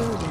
Brilliant.